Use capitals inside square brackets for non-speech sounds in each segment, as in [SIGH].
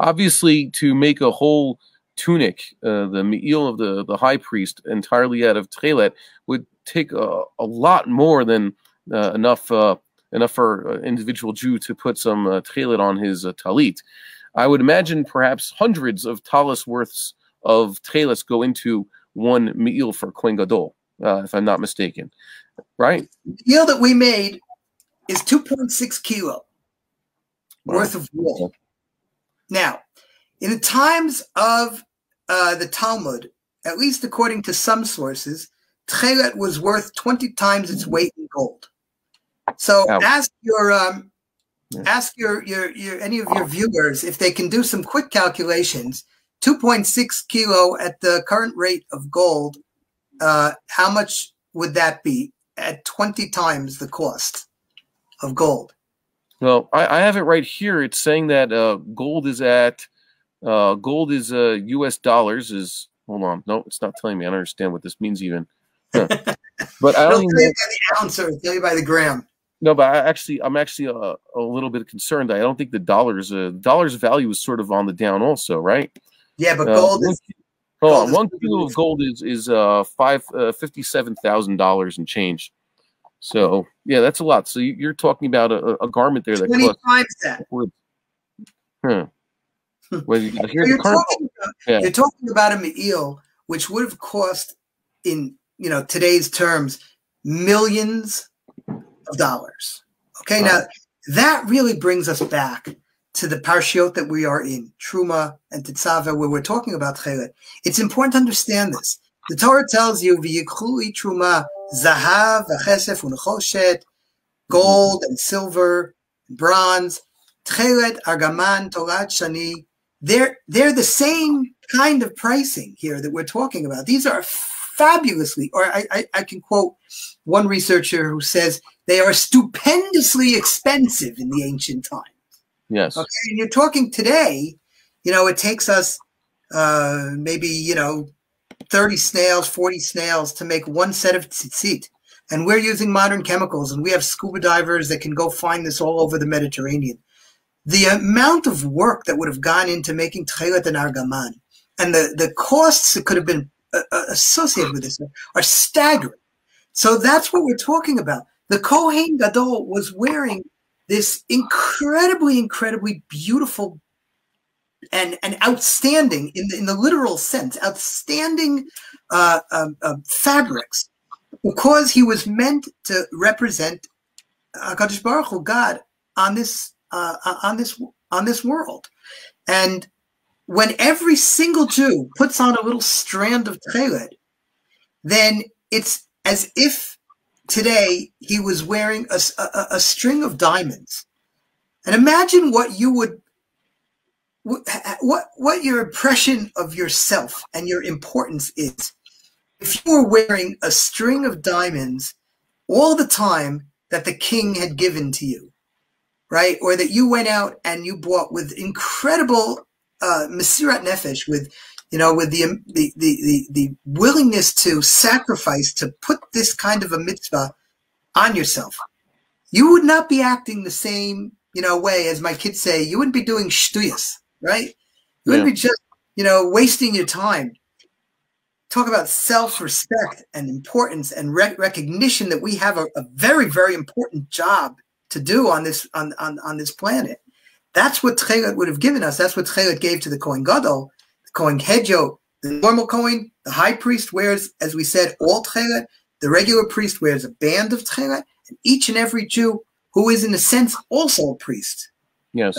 obviously, to make a whole tunic, uh, the me'il of the, the high priest entirely out of tchelet would take a, a lot more than uh, enough uh, enough for an individual Jew to put some uh, on his uh, talit. I would imagine perhaps hundreds of talis worths of tcheles go into one me'il for Kohen Gadol, uh, if I'm not mistaken. Right? The me'il that we made is 2.6 kilo wow. worth of wool. Now, in the times of uh, the Talmud, at least according to some sources, tchelet was worth 20 times its weight in gold. So ask your um, yeah. ask your, your your any of your viewers if they can do some quick calculations. 2.6 kilo at the current rate of gold. Uh, how much would that be at 20 times the cost of gold? Well, I, I have it right here. It's saying that uh, gold is at uh, gold is uh, U.S. dollars is. Hold on, no, it's not telling me. I don't understand what this means even. Huh. [LAUGHS] but I don't. tell you by the ounce or tell you by the gram. No, but I actually, I'm actually a, uh, a little bit concerned. I don't think the dollars, uh, dollars value is sort of on the down, also, right? Yeah, but uh, gold is. Hold on, one kilo of gold is is uh five uh, fifty seven thousand dollars and change. So yeah, that's a lot. So you're talking about a, a garment there that 20 costs times that. Huh. Hmm. Well, you got here you're, talking about, yeah. you're talking about a me'il which would have cost in you know today's terms millions of dollars. Okay, wow. now that really brings us back to the parshiot that we are in, Truma and Tetzaveh, where we're talking about Tchelet. It's important to understand this. The Torah tells you, "V'yikhui Truma zahav v'chesef u'nechoshet, gold and silver, bronze, Tchelet argaman tola'at shani." They're they're the same kind of pricing here that we're talking about. These are fabulously, or I, I, I can quote one researcher who says they are stupendously expensive in the ancient times. Yes. Okay. And you're talking today, you know, it takes us uh, maybe, you know, 30 snails, 40 snails to make one set of tzitzit. And we're using modern chemicals and we have scuba divers that can go find this all over the Mediterranean. The amount of work that would have gone into making tchelet and argaman and the, the costs that could have been uh, uh associated with this are staggering. So that's what we're talking about. The Kohen Gadol was wearing this incredibly, incredibly beautiful and, and outstanding, in the, in the literal sense, outstanding uh, um, uh, fabrics, because he was meant to represent Hakadosh Baruch Hu, God, on this uh, on this on this world, and when every single Jew puts on a little strand of tchelet, then it's as if today he was wearing a, a, a string of diamonds. And imagine what you would what what your impression of yourself and your importance is. If you were wearing a string of diamonds all the time that the king had given to you right? Or that you went out and you bought with incredible uh mesirat nefesh with you know, with the, the, the, the, willingness to sacrifice, to put this kind of a mitzvah on yourself, you would not be acting the same, you know, way as my kids say, you wouldn't be doing shtuyas, right? You wouldn't be just, you know, wasting your time. Talk about self-respect and importance and re recognition that we have a, a, very, very important job to do on this on, on, on this planet. That's what Tchelet would have given us. That's what Tchelet gave to the Kohen Gadol the Kohen Hedyot, the normal Kohen, the high priest wears, as we said, all tchelet. The regular priest wears a band of tchelet, and each and every Jew who is, in a sense, also a priest. Yes.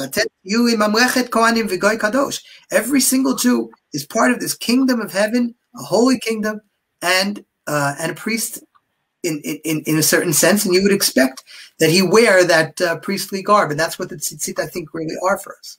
Every single Jew is part of this kingdom of heaven, a holy kingdom, and uh, and a priest in, in in a certain sense. And you would expect that he wear that uh, priestly garb, and that's what the tzitzit I think really are for us.